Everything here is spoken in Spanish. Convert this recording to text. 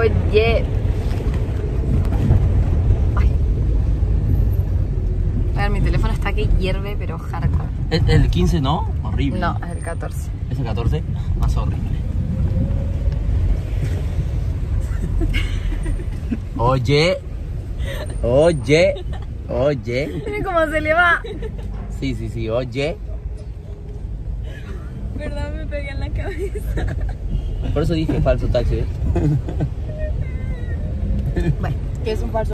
Oye. Ay. A ver, mi teléfono está que hierve, pero hardcore. El, el 15 no, horrible. No, es el 14. ¿Es el 14? Más horrible. Oye. Oye. Oye. Miren cómo se le va. Sí, sí, sí, oye. Perdón, me pegué en la cabeza. Por eso dije falso taxi. ¿eh? Bueno, que es un falso.